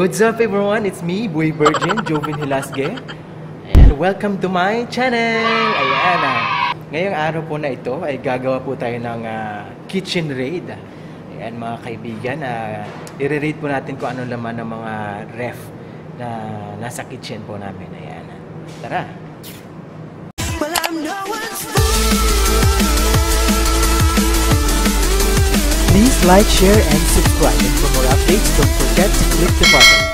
What's up everyone? It's me, Boy Virgin, Jovin Hilasge. And welcome to my channel! Ayan ah. Ngayong araw po na ito ay gagawa po tayo ng ah, kitchen raid. Ayan mga kaibigan, uh, i-raid po natin kung ano laman ng mga ref na nasa kitchen po namin. Ayan. Tara! One's fool. Please like, share, and subscribe. Updates, don't forget to click the button.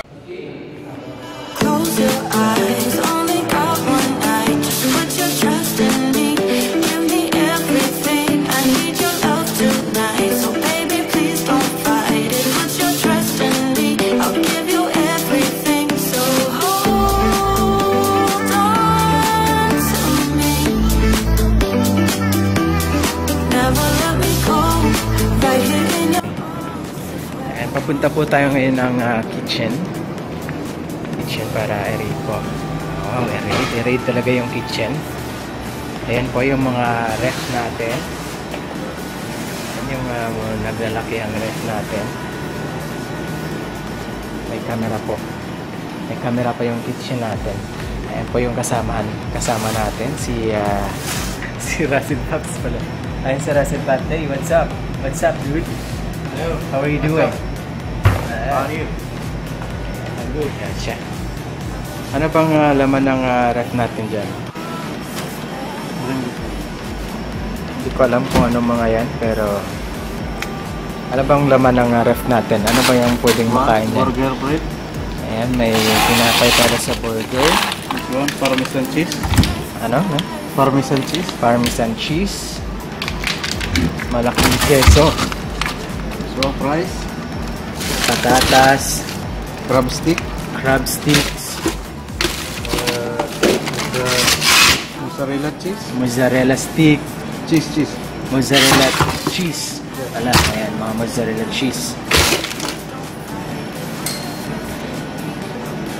Papunta po tayo ngayon ng ah, kitchen. Kitchen para i-raid po. Wow, i-raid. I-raid talaga yung kitchen. Ayan po yung mga ref natin. Ayan yung uh, naglalaki ang ref natin. May camera po. May camera pa yung kitchen natin. Ayan po yung kasamahan, kasama natin. Si, ah, si Russell Paps pala. Ayan si Russell. Hey, what's up? What's up, dude? Hello. How are you What's doing? up? How are you? I'm good. Siya. Ano bang ah, laman ng ah, ref natin dyan? Hindi ko alam kung ano mga yan, pero... Ano bang laman ng ah, ref natin? Ano ba yung pwedeng makain dyan? Burger bread. Ayan, may tinapay para sa burger. This one, Parmesan cheese. Ano? no? Parmesan cheese. Parmesan cheese. Malaking keso. One, fries. Patatas. Crab stick. Crab sticks. Uh, the mozzarella cheese. Mozzarella stick. Cheese, cheese. mozzarella cheese. Wala, ayan, mga mozzarella cheese.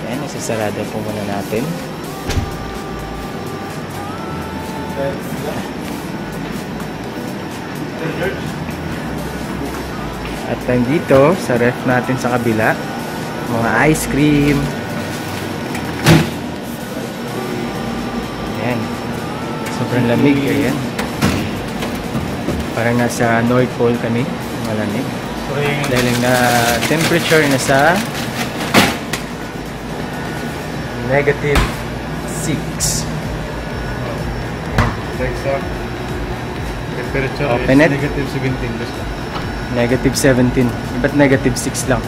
Ayan, isasarado po muna natin. At nandito, sa ref natin sa kabila, mga ice cream. Ayan. Sobrang lamig, ayan. Parang nasa North Pole kami, malamig. Dahil na temperature na sa negative 6. Exact. Temperature Open it. negative 17. Negative 17. Ba't negative 6 lang?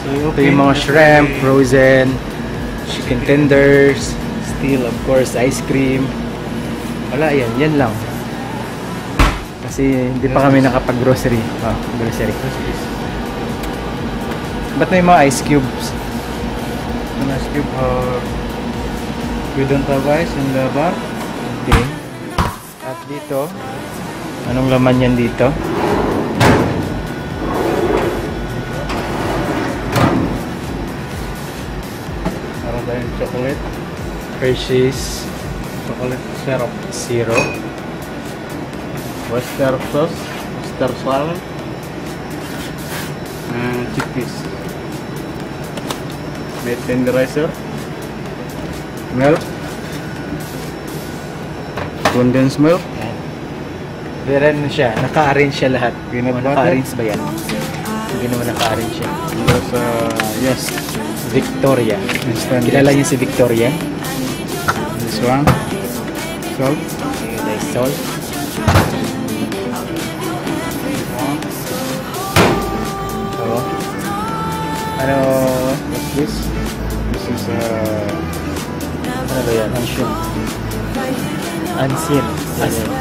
So, Ito yung mga shrimp, frozen, chicken tenders, still of course ice cream. Wala yan, yan lang. Kasi hindi pa kami nakapag-grocery. Oh, grocery. Ba't may mga ice cubes? An ice cube. Uh, we don't have ice in the bar. Okay. At dito, anong laman yan dito? Tayong chocolate. Hershey's Chocolate syrup. Zero. Oyster sauce. Oyster salad. And chickpeas. Meat tenderizer. Milk. Condensed milk. Ano siya, naka-arrange siya lahat. Peanut butter. naka-arrange ba yan? Hindi naman naka-arrange siya. There's uh, yes. Victoria. Instant Kilala niyo si Victoria? This one. Salt. Okay, there's salt. So, ano, What's this? This is uh, ano ba yan? Ancient. Ancient. Ancient.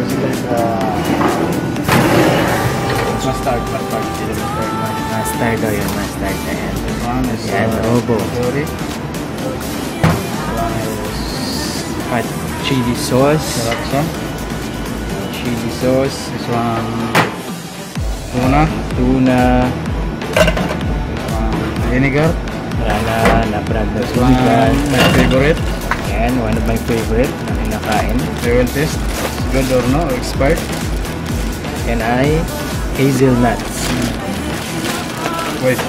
this is uh, mustard. Mustard. Chili mustard. Master daw yun, master na yan. One is Yan, uh, obo. curry. One is At chili sauce. sriracha. Chili sauce. This one tuna. Tuna. Vinegar. Rana, nabrad na This one my favorite. Yan, one of my favorite na kinakain. I will. It's good or no? Expired. Yan ay hazelnuts. Wait.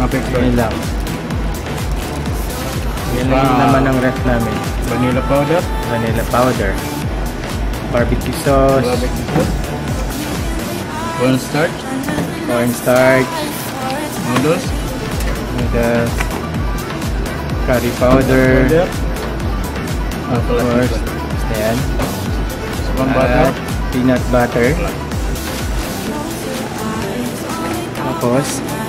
Napikloy. Yun lang. Yung Wow. naman ng ref namin. Vanilla powder. Vanilla powder. Barbecue sauce. Barbecue sauce. Cornstarch. Cornstarch. Noodles. Noodles. Curry powder. Powder. Of course. Ayan. Sa pang butter. At peanut butter. course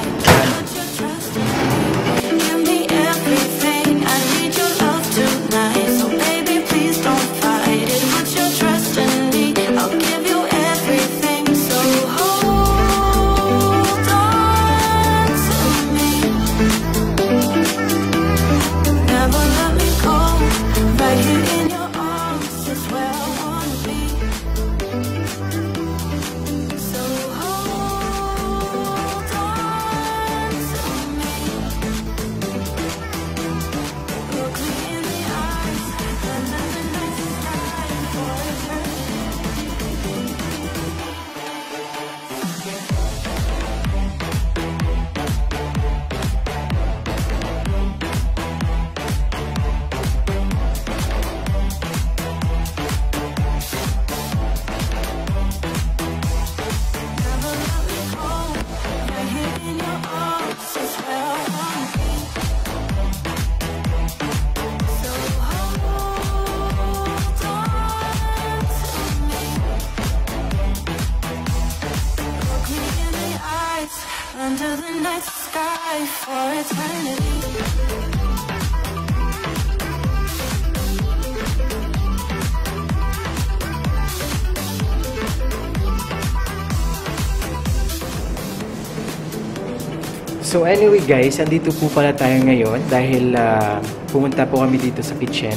under the night sky for eternity. So anyway guys, andito po pala tayo ngayon dahil ah, pumunta po kami dito sa kitchen.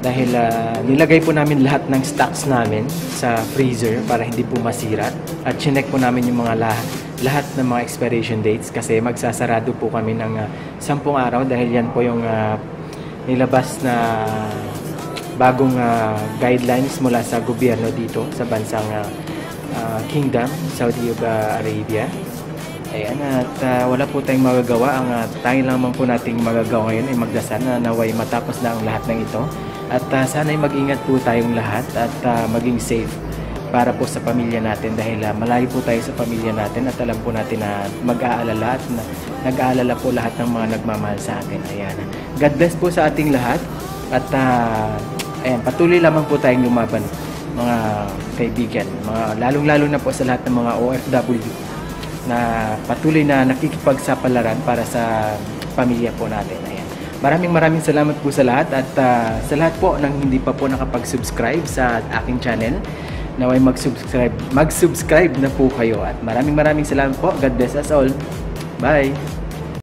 Dahil ah, nilagay po namin lahat ng stocks namin sa freezer para hindi po masira. At chinek po namin yung mga lahat, lahat ng mga expiration dates kasi magsasarado po kami ng ah, 10 araw dahil yan po yung ah, nilabas na bagong ah, guidelines mula sa gobyerno dito sa bansang ah, Kingdom, Saudi Arabia. Ayan, at ah, wala po tayong magagawa. Ang uh, tanging lamang po nating magagawa ngayon ay magdasal na naway matapos na ang lahat ng ito. At ah, sana'y mag-ingat po tayong lahat at ah, maging safe para po sa pamilya natin dahil ah, malayo po tayo sa pamilya natin at alam po natin na mag-aalala at na, nag-aalala po lahat ng mga nagmamahal sa atin. Ayan. God bless po sa ating lahat at ah, ayan, patuloy lamang po tayong lumaban mga kaibigan, mga lalong-lalo na po sa lahat ng mga OFW na patuloy na nakikipagsapalaran para sa pamilya po natin. Ayan. Maraming maraming salamat po sa lahat at ah, sa lahat po ng hindi pa po nakapag-subscribe sa aking channel naway mag-subscribe mag-subscribe na po kayo. At maraming maraming salamat po. God bless us all. Bye